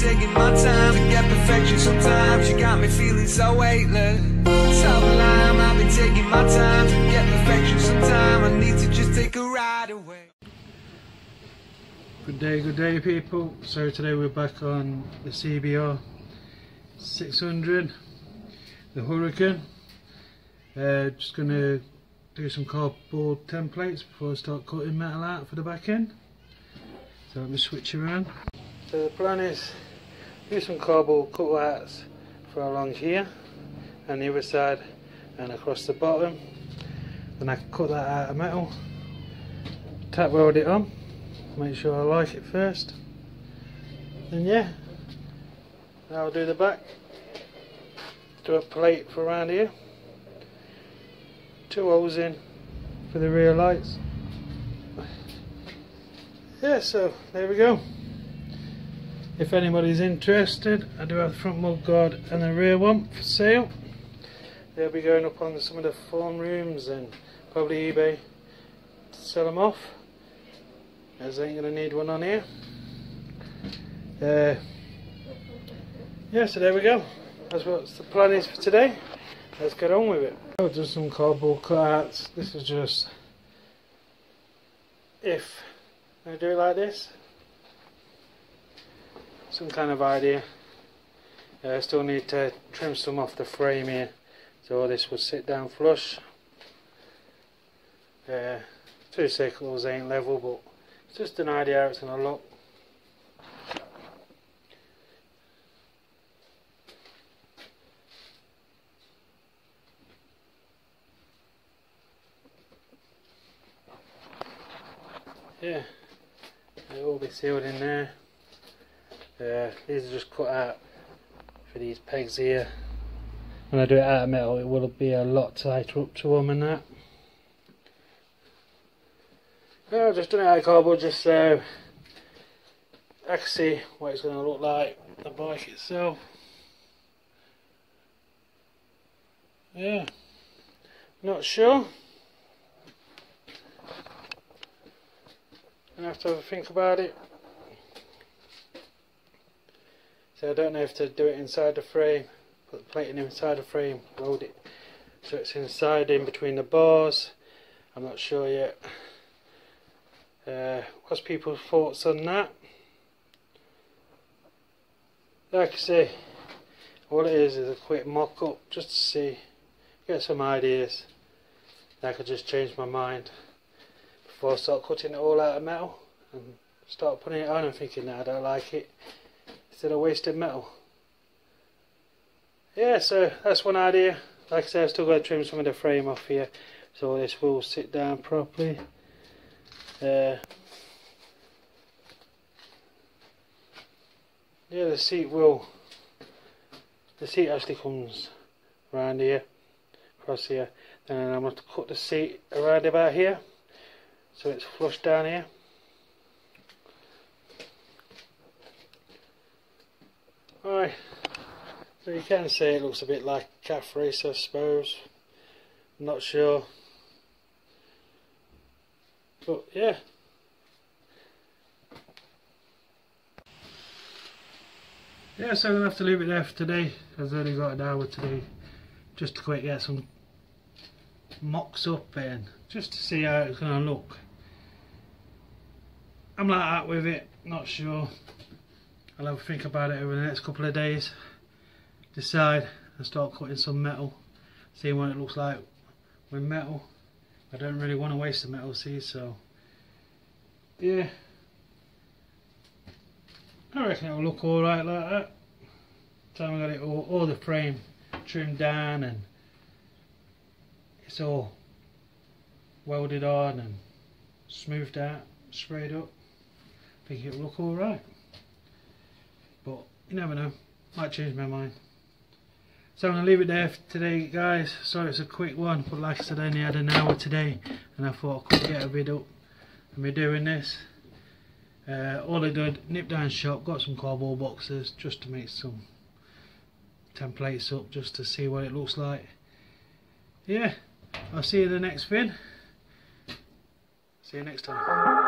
taking my time to get perfection sometimes. You got me feeling so weightless. Tell the line, I've been taking my time to get perfection sometime. I need to just take a ride away. Good day, good day people. So today we're back on the CBR 600, the Hurricane. Uh, just going to do some cardboard templates before I start cutting metal out for the back end. So let me switch around. So the plan is do some cardboard cutouts for along here and the other side and across the bottom. Then I can cut that out of metal, tack weld it on, make sure I like it first. And yeah, now I'll do the back. Do a plate for around here two holes in for the rear lights yeah so there we go if anybody's interested I do have the front mud guard and the rear one for sale. They'll be going up on some of the form rooms and probably eBay to sell them off. As I ain't gonna need one on here. Uh, yeah so there we go. That's what the plan is for today. Let's get on with it. Oh, just some cardboard cutouts. This is just if I do it like this. Some kind of idea. Uh, I still need to trim some off the frame here so this will sit down flush. Uh, two circles ain't level but it's just an idea how it's going to look. yeah it'll all be sealed in there uh, these are just cut out for these pegs here. When I do it out of metal it will be a lot tighter up to them and that. I've just done it out of cardboard just so I can see what it's going to look like the bike itself. Yeah. Not sure. I have to have a think about it. So I don't know if to do it inside the frame, put the plating inside the frame, load it so it's inside in between the bars. I'm not sure yet. Uh, what's people's thoughts on that? Like I say, all it is is a quick mock up just to see, get some ideas. I could just change my mind before I start cutting it all out of metal and start putting it on and thinking that I don't like it instead of wasted metal. Yeah, so that's one idea. Like I said, I've still got to trim some of the frame off here so this will sit down properly. Uh, yeah, the seat will. The seat actually comes around here, across here, and I'm going to cut the seat around about here so it's flush down here so you can see it looks a bit like café racer I suppose, I'm not sure, but yeah. Yeah, so I'm going to have to leave it there for today, I've only got an hour today, just to quick get some mocks up and just to see how it's going to look. I'm like that with it, not sure. I'll have a think about it over the next couple of days. Decide and start cutting some metal. Seeing what it looks like with metal. I don't really want to waste the metal, see, so yeah. I reckon it'll look alright like that. Time I got it all, all the frame trimmed down and it's all welded on and smoothed out, sprayed up I think it'll look alright. But you never know, might change my mind. So I'm going to leave it there for today guys. Sorry it's a quick one, but like I said I only had an hour today and I thought I could get a vid up and me doing this. Uh, all I did, nip down shop, got some cardboard boxes just to make some templates up just to see what it looks like. Yeah, I'll see you in the next vid. See you next time.